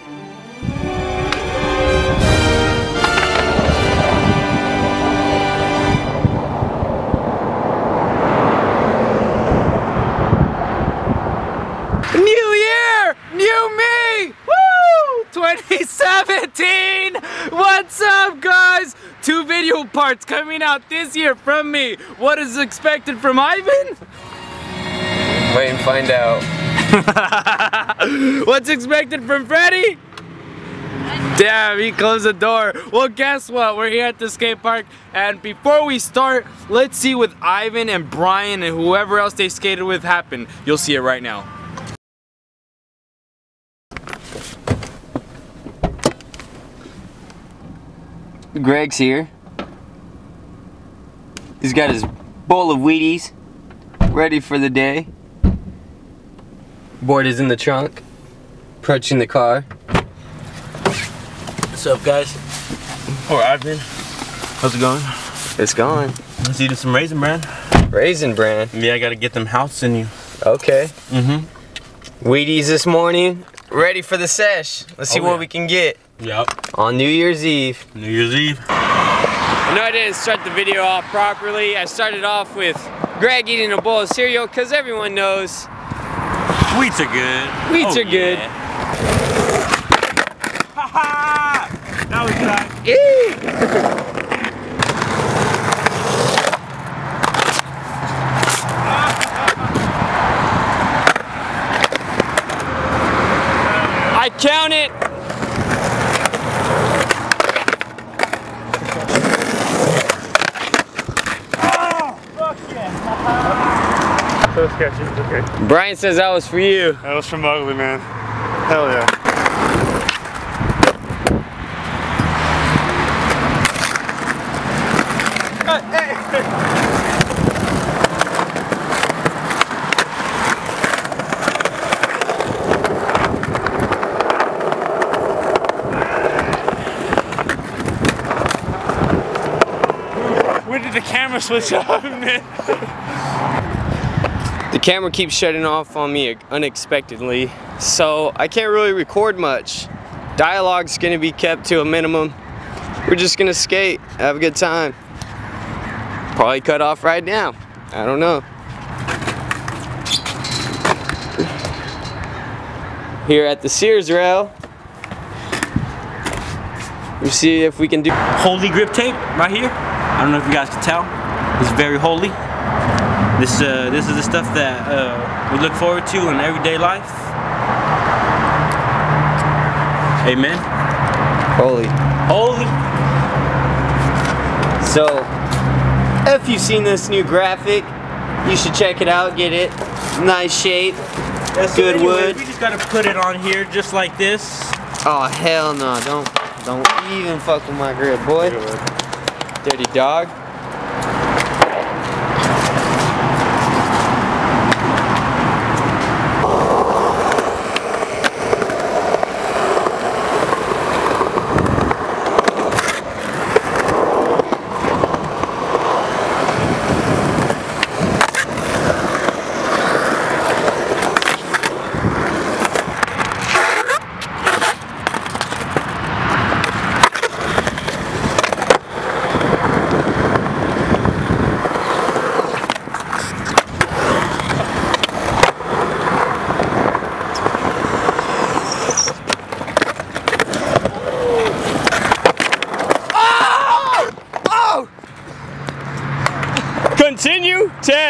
New year, new me! Woo! 2017! What's up, guys? Two video parts coming out this year from me. What is expected from Ivan? Wait and find out. What's expected from Freddy? Damn, he closed the door. Well, guess what? We're here at the skate park, and before we start, let's see what Ivan and Brian and whoever else they skated with happened. You'll see it right now. Greg's here. He's got his bowl of Wheaties ready for the day. Board is in the trunk, approaching the car. What's up, guys? Or Ivan. How's it going? It's gone. Let's eat some raisin bran. Raisin bran. Yeah, I gotta get them house in you. Okay. Mm-hmm. Wheaties this morning, ready for the sesh. Let's see Oh, what yeah. we can get Yep. on New Year's Eve. New Year's Eve. I know I didn't start the video off properly. I started off with Greg eating a bowl of cereal because everyone knows Wheats are good. Wheats oh, are good. Ha ha! Now we back. I count it. So sketchy. Okay. Brian says that was for you. That was from Ugly, man. Hell yeah. When did the camera switch off, man? The camera keeps shutting off on me unexpectedly, so I can't really record much. Dialogue's gonna be kept to a minimum. We're just gonna skate, have a good time. Probably cut off right now. I don't know. Here at the Sears rail. We see if we can do. Holy grip tape right here. I don't know if you guys can tell. It's very holy. This uh, this is the stuff that uh, we look forward to in everyday life. Amen. Holy. Holy. So, if you've seen this new graphic, you should check it out, get it. Nice shape. Yeah, so Good anyway, wood. We just gotta put it on here just like this. Oh hell no, don't don't even fuck with my grip, boy. Dirty dog.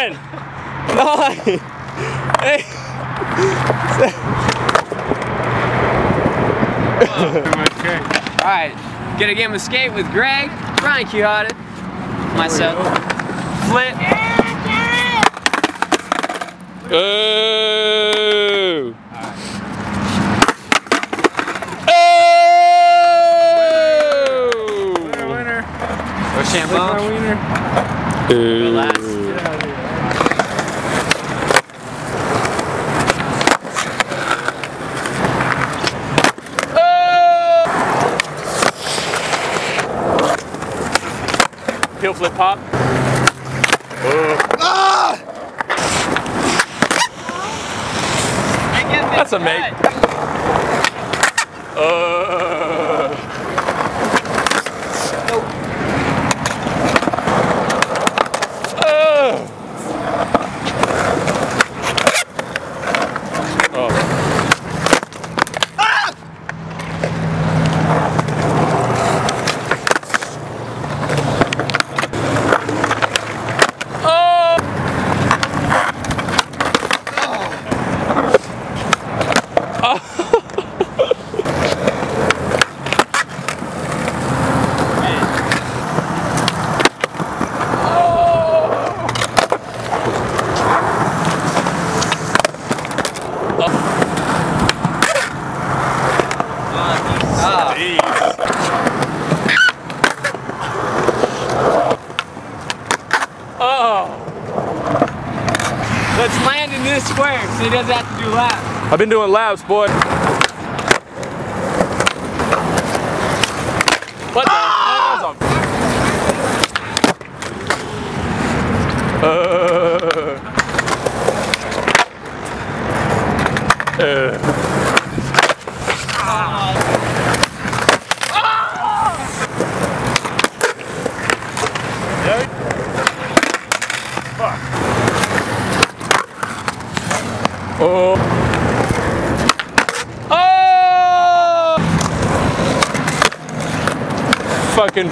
10, 9, 8. Alright, gonna get him a skate with Greg, Brian Quijada, myself, Flip. Ooh. Oh! Winner. Or Chambon. Winner. Ooh. Flip pop. That's a make. Let's land in this square so he doesn't have to do laps. I've been doing laps, boy. What the? Was Uh. Uh. Oh. Oh! Fucking.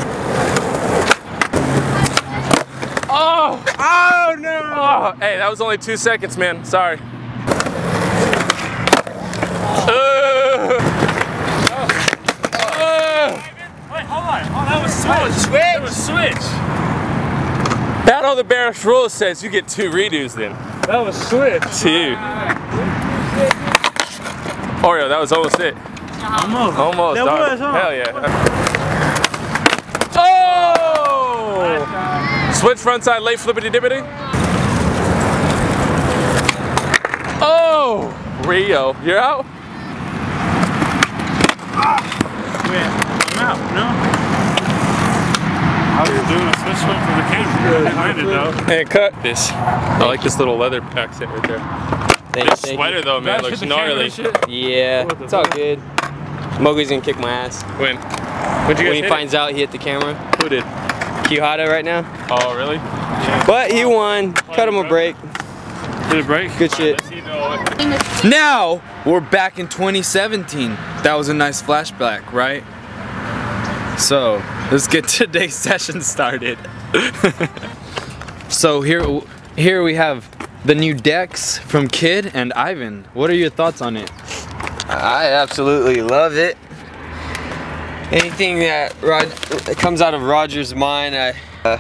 Oh! Oh no! Oh, hey, that was only two seconds, man. Sorry. Uh. Wait, hold on. Oh, that was switch. That was switch. Battle the Berrics Rule says you get two redos then. That was switch. Two. Oreo, that was almost it. Almost. Almost. That was, huh? Hell yeah. Oh! Switch front side, late flippity dippity. Oh! Rio, you're out? Wait, I'm out. No. I was doing a switch flip for the camera. I landed though. And cut this. I like this little leather accent right there. Thank, This sweater though, man, looks gnarly. Yeah, it's all good. Mogely's gonna kick my ass. When? When'd you When he hit finds out he hit the camera. Who did? Kihata right now. Oh, really? But he won. Cut him a break. Did it break? Good shit. Now we're back in 2017. That was a nice flashback, right? So let's get today's session started. so here, here we have the new decks from Kid and Ivan. What are your thoughts on it? I absolutely love it. Anything that Rod comes out of Roger's mind, I uh,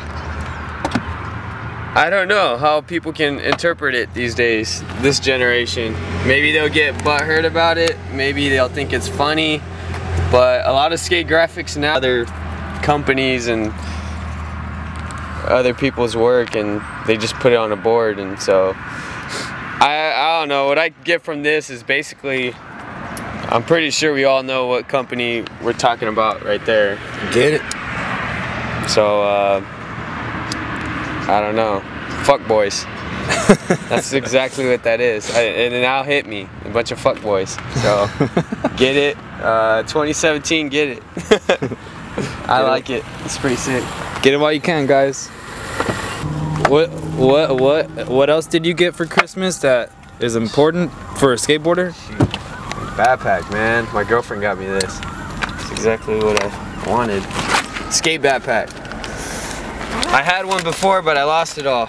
I don't know how people can interpret it these days, this generation. Maybe they'll get butthurt about it. Maybe they'll think it's funny. But a lot of skate graphics now, other companies and other people's work, and they just put it on a board, and so I I don't know. What I get from this is basically I'm pretty sure we all know what company we're talking about right there. Get it? So, uh, I don't know. Fuck boys. That's exactly what that is. I, and it now hit me. A bunch of fuck boys. So, get it. Uh, 2017, get it. I like it. It's pretty sick. Get it while you can, guys. What what what what else did you get for Christmas that is important for a skateboarder? Backpack, man. My girlfriend got me this. It's exactly what I wanted. Skate backpack. I had one before, but I lost it all.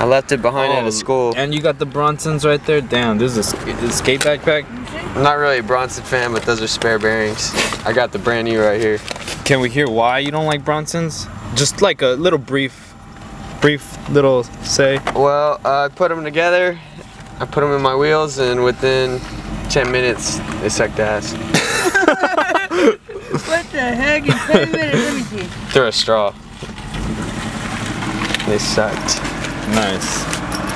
I left it behind at Oh, a school. And you got the Bronsons right there. Damn, this is a skate backpack. I'm not really a Bronson fan, but those are spare bearings. I got the brand new right here. Can we hear why you don't like Bronsons? Just like a little brief, brief little say. Well, uh, I put them together. I put them in my wheels, and within 10 minutes, they sucked ass. What the heck? In 10 minutes, let me see. Through a straw. They sucked. Nice.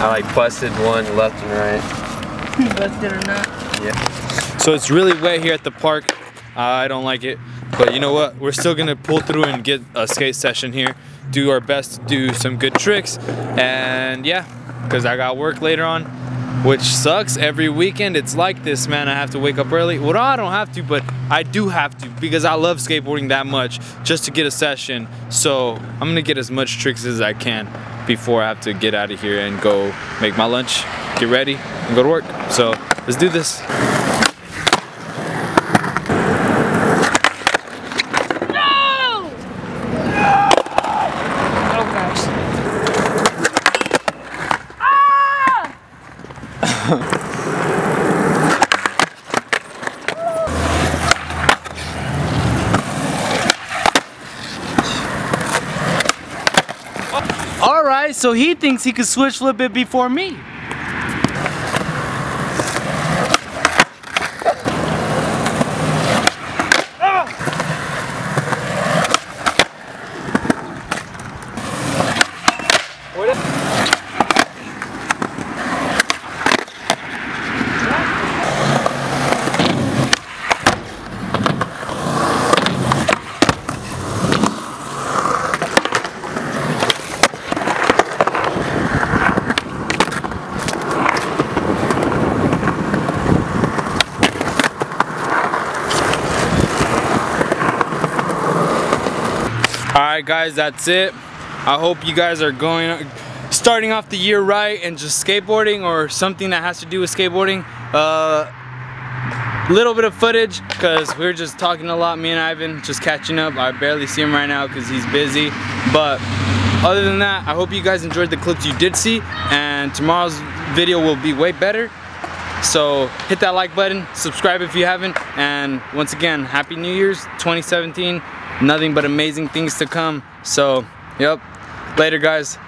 I like busted one left and right. Busted or not. Yeah. So it's really wet here at the park. Uh, I don't like it, but you know what? We're still gonna pull through and get a skate session here. Do our best to do some good tricks, and yeah, because I got work later on. Which sucks. Every weekend it's like this, man. I have to wake up early. Well, I don't have to, but I do have to because I love skateboarding that much just to get a session. So I'm gonna get as much tricks as I can before I have to get out of here and go make my lunch, get ready, and go to work. So let's do this. All right, so he thinks he could switch a little bit before me. Right, guys, that's it. I hope you guys are going, starting off the year right and just skateboarding or something that has to do with skateboarding. Uh, little bit of footage because we are just talking a lot, me and Ivan, just catching up. I barely see him right now because he's busy. But other than that, I hope you guys enjoyed the clips you did see and tomorrow's video will be way better. So hit that like button, subscribe if you haven't, and once again, Happy New Year's 2017. Nothing but amazing things to come. So, yep. Later, guys.